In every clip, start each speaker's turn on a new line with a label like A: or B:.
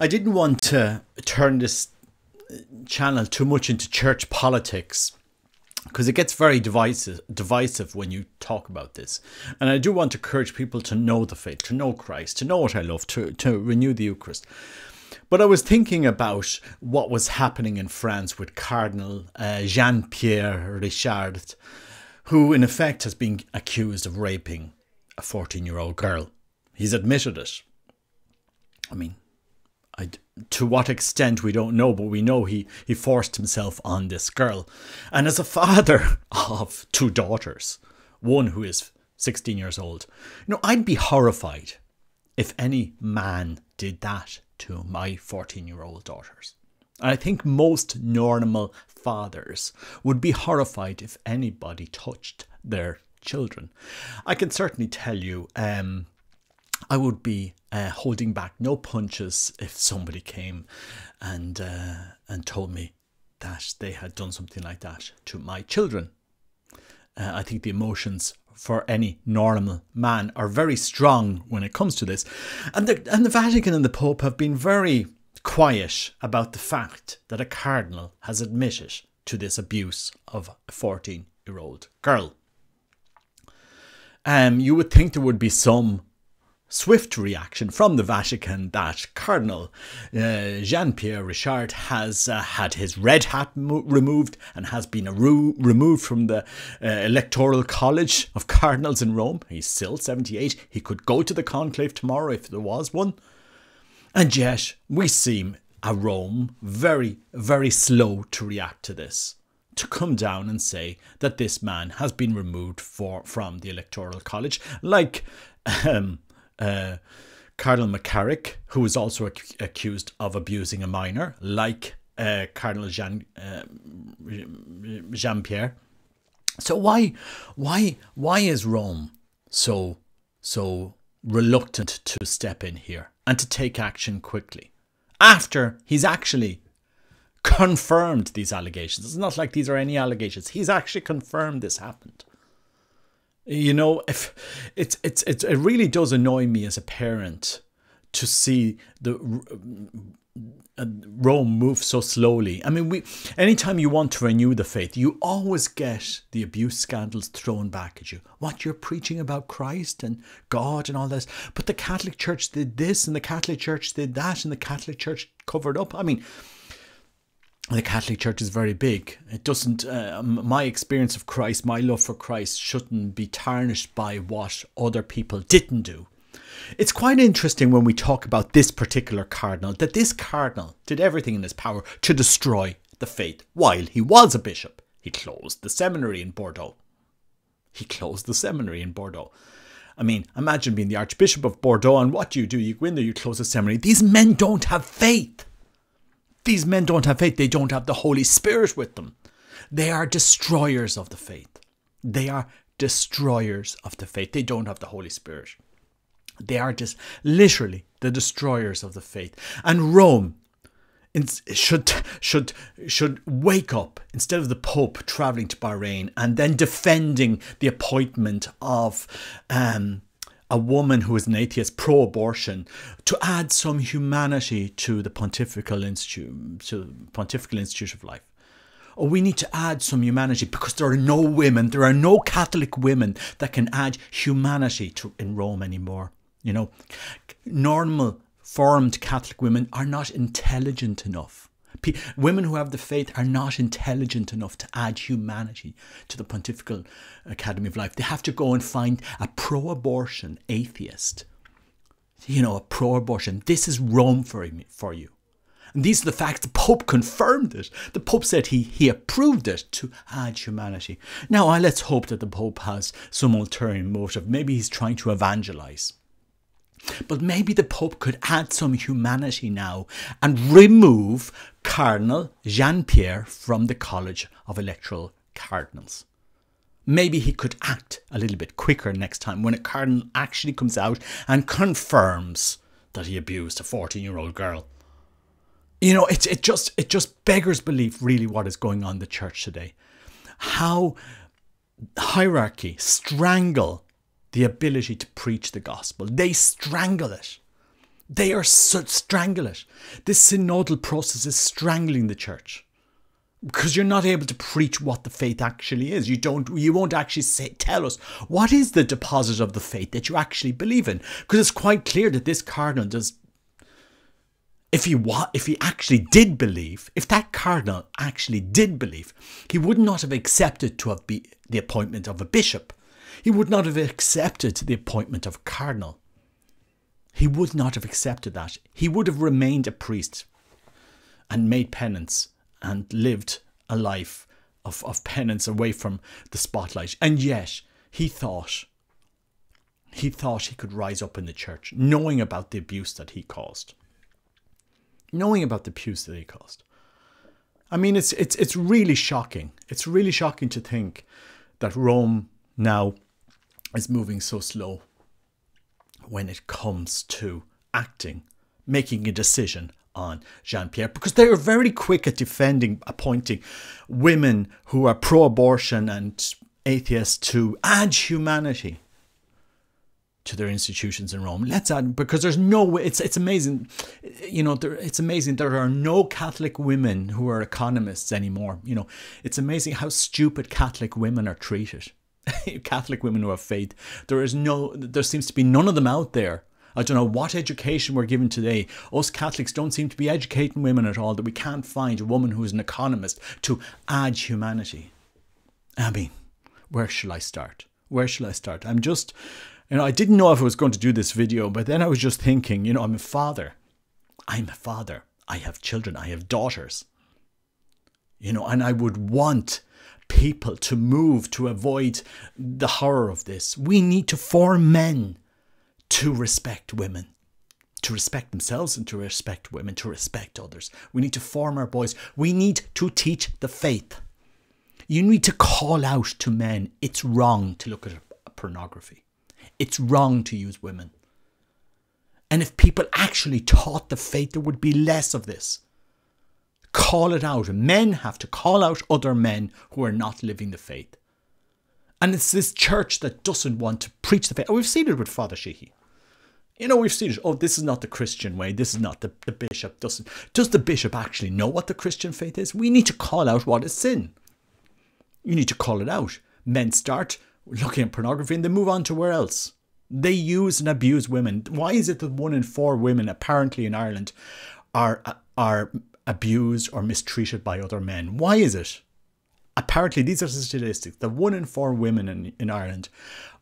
A: I didn't want to turn this channel too much into church politics because it gets very divisive, divisive when you talk about this. And I do want to encourage people to know the faith, to know Christ, to know what I love, to, to renew the Eucharist. But I was thinking about what was happening in France with Cardinal uh, Jean Pierre Ricard, who in effect has been accused of raping a 14 year old girl. He's admitted it. I mean, I, to what extent we don't know, but we know he, he forced himself on this girl. And as a father of two daughters, one who is 16 years old, you know, I'd be horrified if any man did that to my 14 year old daughters. And I think most normal fathers would be horrified if anybody touched their children. I can certainly tell you, um, I would be uh, holding back no punches if somebody came and uh, and told me that they had done something like that to my children. Uh, I think the emotions for any normal man are very strong when it comes to this, and the and the Vatican and the Pope have been very quiet about the fact that a cardinal has admitted to this abuse of a 14 year old girl. Um, you would think there would be some swift reaction from the Vatican that Cardinal uh, Jean Pierre Ricard has uh, had his red hat mo- removed and has been removed from the uh, Electoral College of Cardinals in Rome. He's still 78. He could go to the conclave tomorrow if there was one. And yet, we seem a Rome very, very slow to react to this. To come down and say that this man has been removed for from the Electoral College, like um, uh, Cardinal McCarrick, who was also ac- accused of abusing a minor, like uh, Cardinal Jean uh, Jean Pierre. So why why why is Rome so so reluctant to step in here and to take action quickly after he's actually confirmed these allegations? It's not like these are any allegations. He's actually confirmed this happened. You know, if it's it's it's it really does annoy me as a parent to see the uh, Rome move so slowly. I mean, we anytime you want to renew the faith, you always get the abuse scandals thrown back at you. What you're preaching about Christ and God and all this, but the Catholic Church did this and the Catholic Church did that and the Catholic Church covered up. I mean, the Catholic Church is very big. It doesn't, uh, my experience of Christ, my love for Christ shouldn't be tarnished by what other people didn't do. It's quite interesting when we talk about this particular cardinal that this cardinal did everything in his power to destroy the faith while he was a bishop. He closed the seminary in Bordeaux. He closed the seminary in Bordeaux. I mean, imagine being the Archbishop of Bordeaux and what do you do? You go in there, you close the seminary. These men don't have faith. These men don't have faith, they don't have the Holy Spirit with them. They are destroyers of the faith. They are destroyers of the faith. They don't have the Holy Spirit. They are just literally the destroyers of the faith. And Rome should should should wake up instead of the Pope traveling to Bahrain and then defending the appointment of um, a woman who is an atheist pro abortion to add some humanity to the Pontifical Institute, to Pontifical Institute of Life. Oh, we need to add some humanity because there are no women, there are no Catholic women that can add humanity to in Rome anymore. You know, normal formed Catholic women are not intelligent enough women who have the faith are not intelligent enough to add humanity to the Pontifical Academy of Life. They have to go and find a pro abortion atheist, you know, a pro abortion. This is Rome for, for you. And these are the facts. The Pope confirmed it. The Pope said he, he approved it to add humanity. Now, I let's hope that the Pope has some ulterior motive. Maybe he's trying to evangelize. But maybe the Pope could add some humanity now and remove Cardinal Jean Pierre from the College of Electoral Cardinals. Maybe he could act a little bit quicker next time when a cardinal actually comes out and confirms that he abused a 14 year old girl. You know, it, it just it just beggars belief really what is going on in the church today. How hierarchy strangle the ability to preach the gospel. They strangle it. They are so, strangle it. This synodal process is strangling the church because you're not able to preach what the faith actually is. You don't. You won't actually say, tell us what is the deposit of the faith that you actually believe in, because it's quite clear that this cardinal does. If he wa- if he actually did believe, if that cardinal actually did believe, he would not have accepted to have be the appointment of a bishop. He would not have accepted the appointment of cardinal. He would not have accepted that. He would have remained a priest and made penance and lived a life of, of penance away from the spotlight. And yet, he thought, he thought he could rise up in the church, knowing about the abuse that he caused. Knowing about the abuse that he caused. I mean, it's it's it's really shocking. It's really shocking to think that Rome now is moving so slow when it comes to acting, making a decision on Jean Pierre because they are very quick at defending appointing women who are pro abortion and atheists to add humanity to their institutions in Rome. Let's add because there's no way. It's it's amazing, you know. There, it's amazing there are no Catholic women who are economists anymore. You know, it's amazing how stupid Catholic women are treated. Catholic women who have faith. There is no. There seems to be none of them out there I don't know what education we're given today. Us Catholics don't seem to be educating women at all, that we can't find a woman who is an economist to add humanity. I mean, where shall I start? Where shall I start? I'm just, you know, I didn't know if I was going to do this video, but then I was just thinking, you know, I'm a father. I'm a father. I have children. I have daughters. You know, and I would want people to move to avoid the horror of this. We need to form men to respect women, to respect themselves and to respect women, to respect others. We need to form our boys. We need to teach the faith. You need to call out to men it's wrong to look at pornography, it's wrong to use women. And if people actually taught the faith, there would be less of this. Call it out. Men have to call out other men who are not living the faith. And it's this church that doesn't want to preach the faith. Oh, we've seen it with Father Sheehy. You know, we've seen it. Oh, this is not the Christian way. This is not the, the bishop. Doesn't does the bishop actually know what the Christian faith is? We need to call out what is sin. You need to call it out. Men start looking at pornography and they move on to where else? They use and abuse women. Why is it that one in four women, apparently in Ireland, are are abused or mistreated by other men? Why is it? Apparently, these are the statistics. The one in four women in, in Ireland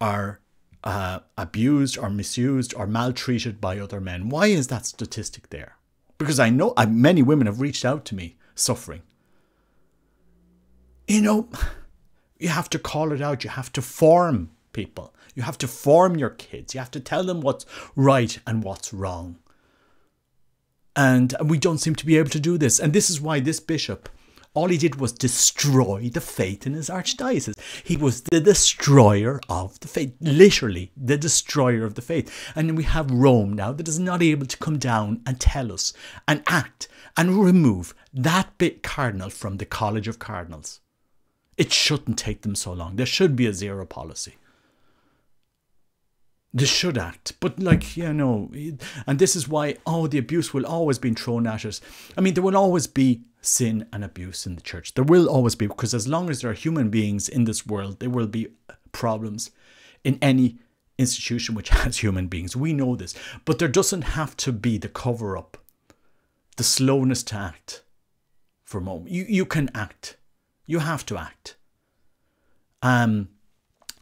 A: are uh, abused or misused or maltreated by other men. Why is that statistic there? Because I know I, many women have reached out to me suffering. You know, you have to call it out. You have to form people. You have to form your kids. You have to tell them what's right and what's wrong. And we don't seem to be able to do this. And this is why this bishop all he did was destroy the faith in his archdiocese. He was the destroyer of the faith, literally the destroyer of the faith. And we have Rome now that is not able to come down and tell us and act and remove that bit cardinal from the College of Cardinals. It shouldn't take them so long. There should be a zero policy. They should act, but like you know, and this is why oh, the abuse will always be thrown at us. I mean, there will always be sin and abuse in the church. There will always be, because as long as there are human beings in this world, there will be problems in any institution which has human beings. We know this. But there doesn't have to be the cover up, the slowness to act for a moment. You, you can act. You have to act. Um,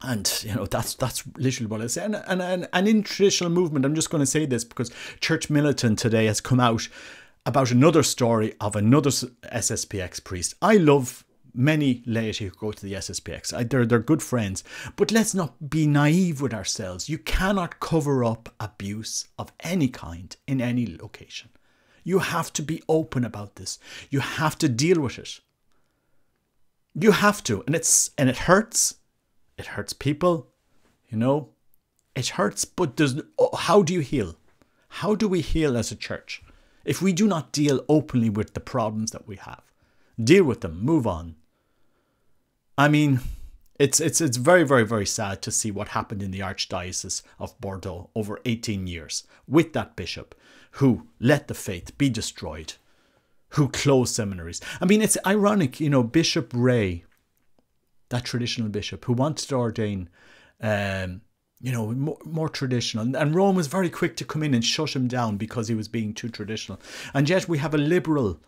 A: and you know that's that's literally what I say. And, and, and, and in traditional movement, I'm just going to say this because Church Militant today has come out about another story of another SSPX priest. I love many laity who go to the SSPX. I, they're, they're good friends. But let's not be naive with ourselves. You cannot cover up abuse of any kind in any location. You have to be open about this. You have to deal with it. You have to. And it's and it hurts. It hurts people, you know. It hurts, but there's oh, how do you heal? How do we heal as a church? if we do not deal openly with the problems that we have. Deal with them, move on. I mean, It's it's it's very very very sad to see what happened in the archdiocese of Bordeaux over 18 years with that bishop who let the faith be destroyed, who closed seminaries. I mean, it's ironic, you know, Bishop Rey, that traditional bishop who wanted to ordain, um, you know, more, more traditional, and Rome was very quick to come in and shut him down because he was being too traditional. And yet we have a liberal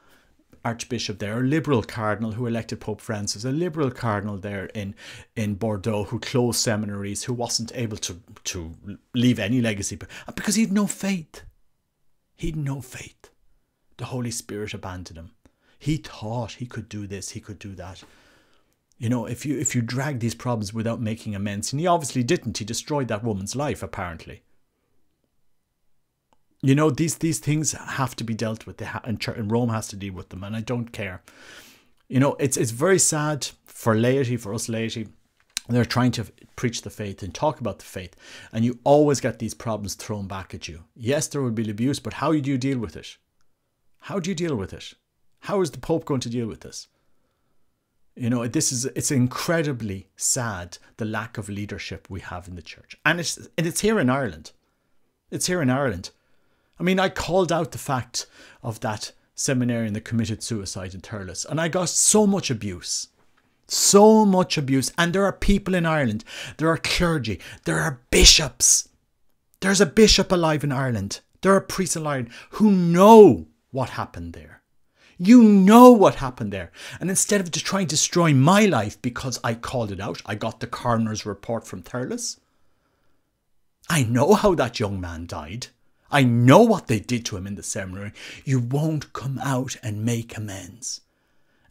A: archbishop there, a liberal cardinal who elected Pope Francis, a liberal cardinal there in in Bordeaux who closed seminaries, who wasn't able to to leave any legacy because he had no faith. He had no faith. The Holy Spirit abandoned him. He thought he could do this, he could do that. You know, if you if you drag these problems without making amends, and he obviously didn't, he destroyed that woman's life apparently. You know, these these things have to be dealt with. And, and Rome has to deal with them, and I don't care. You know, it's it's very sad for laity, for us laity. They're trying to preach the faith and talk about the faith, and you always get these problems thrown back at you. Yes, there will be abuse, but how do you deal with it? How do you deal with it? How is the Pope going to deal with this? You know, this is it's incredibly sad the lack of leadership we have in the church, and it's and it's here in Ireland. It's here in Ireland. I mean, I called out the fact of that seminarian that committed suicide in Thurles, and I got so much abuse. So much abuse. And there are people in Ireland, there are clergy, there are bishops. There's a bishop alive in Ireland. There are priests alive who know what happened there. You know what happened there. And instead of just trying to destroy my life because I called it out, I got the coroner's report from Thurles. I know how that young man died. I know what they did to him in the seminary. You won't come out and make amends.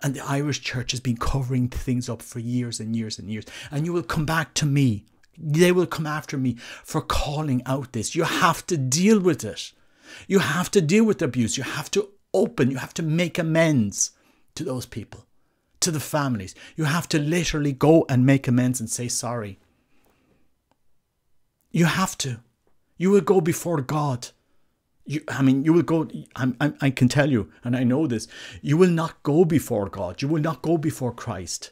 A: And the Irish church has been covering things up for years and years and years. And you will come back to me. They will come after me for calling out this. You have to deal with it. You have to deal with abuse. You have to open. You have to make amends to those people, to the families. You have to literally go and make amends and say sorry. You have to. You will go before God. You, I mean, you will go. I'm, I'm, I can tell you, and I know this. You will not go before God. You will not go before Christ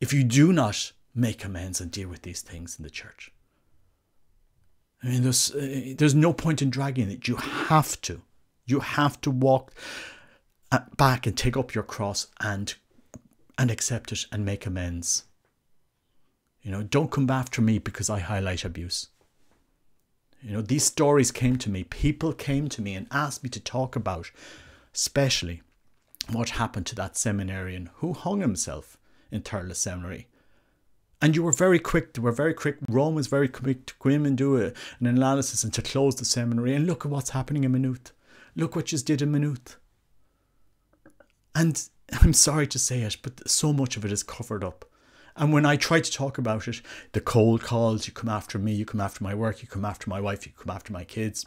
A: if you do not make amends and deal with these things in the church. I mean, there's uh, there's no point in dragging it. You have to, you have to walk uh, back and take up your cross and and accept it and make amends. You know, don't come after me because I highlight abuse. You know, these stories came to me. People came to me and asked me to talk about, especially what happened to that seminarian who hung himself in Thurles Seminary. And you were very quick, they were very quick. Rome was very quick to go in and do a, an analysis and to close the seminary. And look at what's happening in Maynooth. Look what you did in Maynooth. And I'm sorry to say it, but so much of it is covered up. And when I try to talk about it, the cold calls, you come after me, you come after my work, you come after my wife, you come after my kids.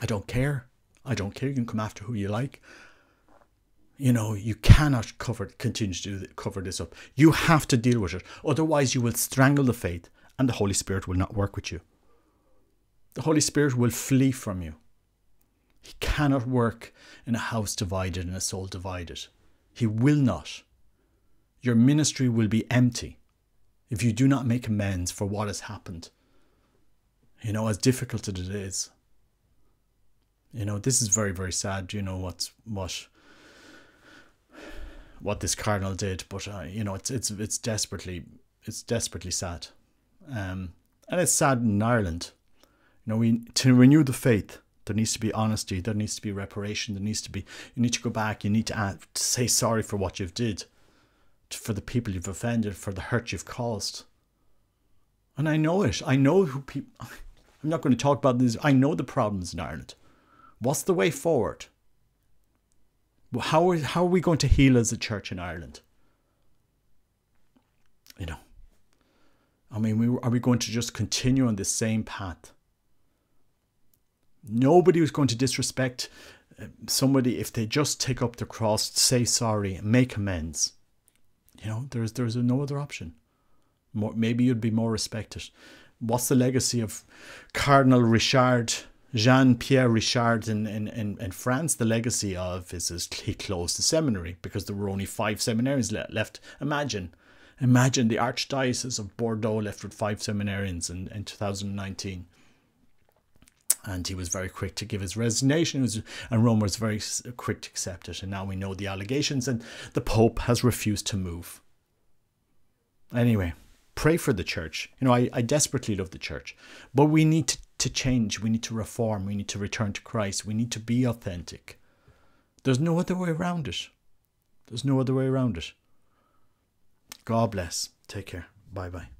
A: I don't care. I don't care. You can come after who you like. You know, you cannot cover continue to cover this up. You have to deal with it. Otherwise, you will strangle the faith and the Holy Spirit will not work with you. The Holy Spirit will flee from you. He cannot work in a house divided and a soul divided. He will not your ministry will be empty if you do not make amends for what has happened. You know, as difficult as it is. You know, this is very, very sad. You know what's what what this cardinal did, but uh, you know, it's it's it's desperately it's desperately sad, um, and it's sad in Ireland. You know, we to renew the faith. There needs to be honesty. There needs to be reparation. There needs to be. You need to go back. You need to, to say sorry for what you've did for the people you've offended, for the hurt you've caused. And I know it. I know who people. I'm not going to talk about this. I know the problems in Ireland. What's the way forward? How are, how are we going to heal as a church in Ireland? You know, I mean, we, are we going to just continue on the same path? Nobody was going to disrespect uh, somebody if they just take up the cross, say sorry, make amends. You know, there's there's no other option. More, maybe you'd be more respected. What's the legacy of Cardinal Ricard, Jean Pierre Ricard in, in, in, in France? The legacy of is, is he closed the seminary because there were only five seminarians left. Imagine Imagine the Archdiocese of Bordeaux left with five seminarians in, in 2019. And he was very quick to give his resignation, was, and Rome was very quick to accept it. And now we know the allegations, and the Pope has refused to move. Anyway, pray for the church. You know, I, I desperately love the church, but we need to, to change. We need to reform. We need to return to Christ. We need to be authentic. There's no other way around it. There's no other way around it. God bless. Take care. Bye bye.